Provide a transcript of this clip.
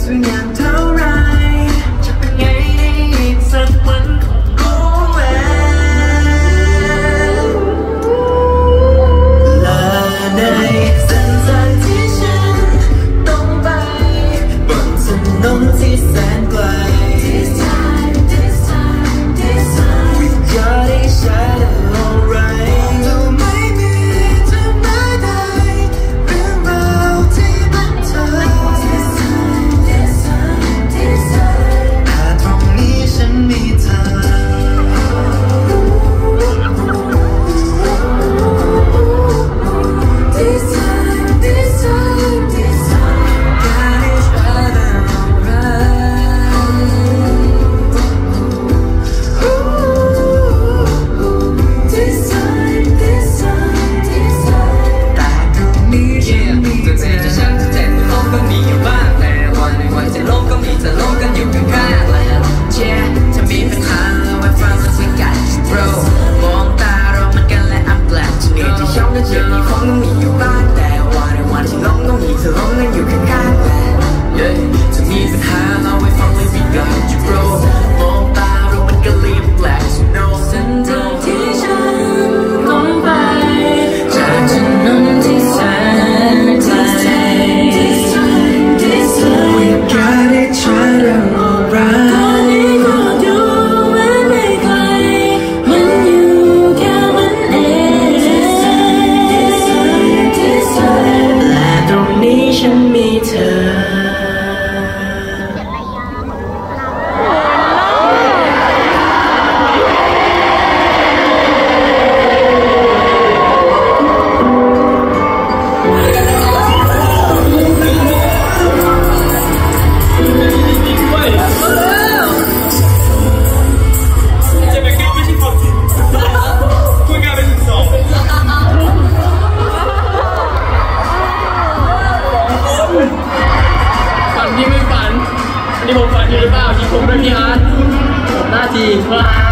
Sonhando 없는 you got that What I want 없는 you can got that Yeah, to me it's high พี่หรือเปล่าทีผมด้วยพี่อาร์ตหน้าทีครับ